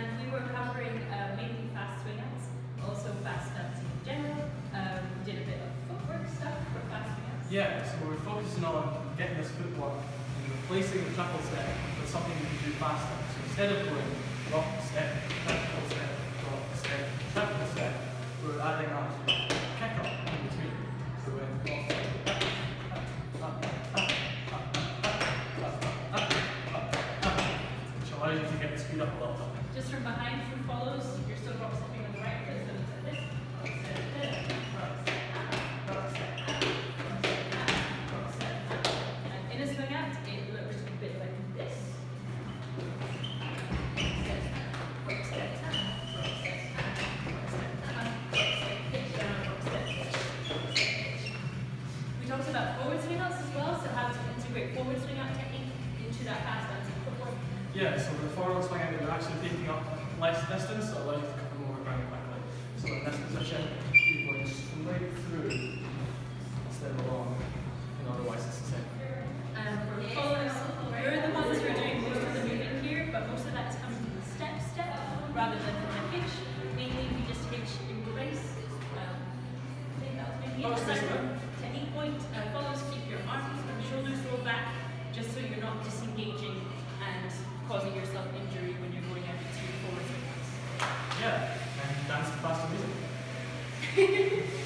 and we were covering uh, mainly fast swing outs, also fast dancing in general. Um, we did a bit of footwork stuff for fast swing outs. Yeah, so we're focusing on getting this footwork and replacing the triple step with something we can do faster. So instead of going rock step, allows you to get the speed up a little bit. Just from behind through follows, you're still rock stepping on the right foot, so it's this. Step, step, step, step, step, up. And in a swing out, it looks a bit like this. We talked about forward swing outs as well, so how to integrate forward swing out technique Yeah, so with the forward swing you're actually taking up less distance, so it allows you to cover more ground quickly. So in this position, you're going straight through instead of along, and otherwise it's the same. Um, you're the ones who are doing most of the moving here, but most of that is coming from the step step rather than from the hitch. Mainly we just hitch in place. Um, I think that was maybe it. it's Technique point, uh, Yeah, and dance to faster music.